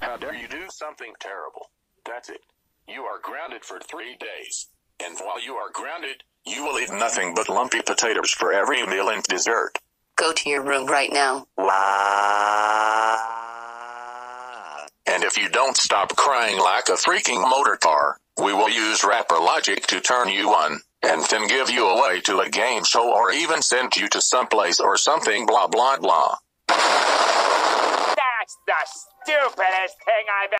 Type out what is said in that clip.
How dare you do something terrible? That's it. You are grounded for three days. And while you are grounded, you will eat nothing but lumpy potatoes for every meal and dessert. Go to your room right now. And if you don't stop crying like a freaking motor car, we will use rapper logic to turn you on, and then give you away to a game show or even send you to someplace or something blah blah blah. That's the stupidest thing I've